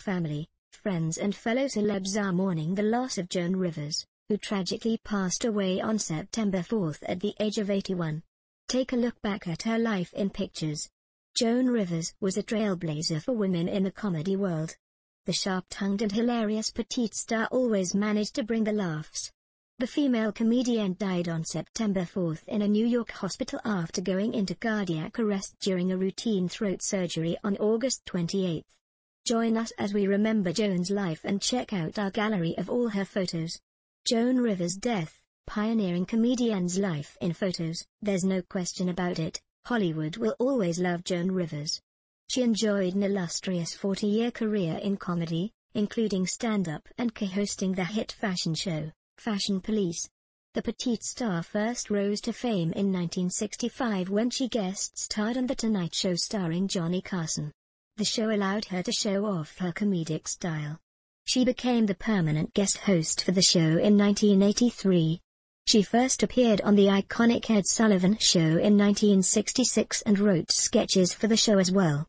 Family, friends and fellow celebs are mourning the loss of Joan Rivers, who tragically passed away on September 4 at the age of 81. Take a look back at her life in pictures. Joan Rivers was a trailblazer for women in the comedy world. The sharp-tongued and hilarious petite star always managed to bring the laughs. The female comedian died on September 4 in a New York hospital after going into cardiac arrest during a routine throat surgery on August 28. Join us as we remember Joan's life and check out our gallery of all her photos. Joan Rivers' death, pioneering comedian's life in photos. There's no question about it, Hollywood will always love Joan Rivers. She enjoyed an illustrious 40-year career in comedy, including stand-up and co-hosting the hit fashion show, Fashion Police. The petite star first rose to fame in 1965 when she guest starred on The Tonight Show starring Johnny Carson. The show allowed her to show off her comedic style. She became the permanent guest host for the show in 1983. She first appeared on the iconic Ed Sullivan Show in 1966 and wrote sketches for the show as well.